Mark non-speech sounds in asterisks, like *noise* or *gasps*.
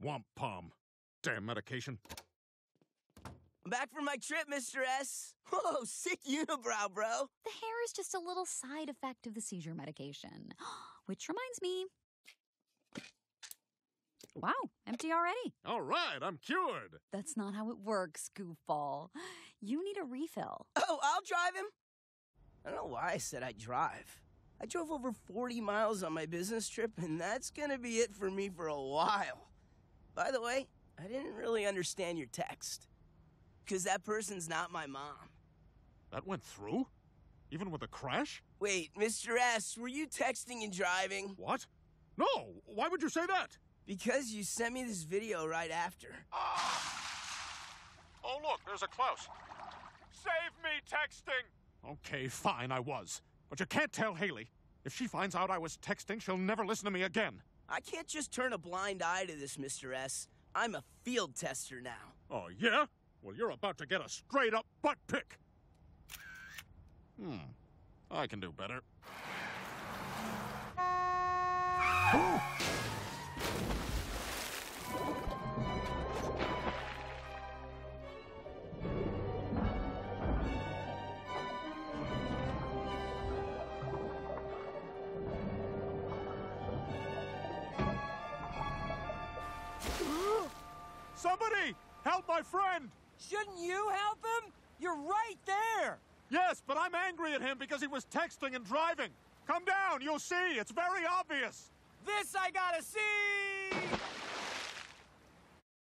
Swamp palm. Damn medication. I'm back from my trip, Mr. S. Whoa, sick unibrow, bro. The hair is just a little side effect of the seizure medication. *gasps* Which reminds me. Wow, empty already. All right, I'm cured. That's not how it works, goofball. You need a refill. Oh, I'll drive him. I don't know why I said I'd drive. I drove over 40 miles on my business trip, and that's gonna be it for me for a while. By the way, I didn't really understand your text. Because that person's not my mom. That went through? Even with a crash? Wait, Mr. S, were you texting and driving? What? No! Why would you say that? Because you sent me this video right after. Ah! Oh, look, there's a Klaus. Save me texting! Okay, fine, I was. But you can't tell Haley. If she finds out I was texting, she'll never listen to me again. I can't just turn a blind eye to this, Mr. S. I'm a field tester now. Oh, yeah? Well, you're about to get a straight up butt pick. Hmm. I can do better. Somebody! Help my friend! Shouldn't you help him? You're right there! Yes, but I'm angry at him because he was texting and driving. Come down, you'll see. It's very obvious. This I gotta see!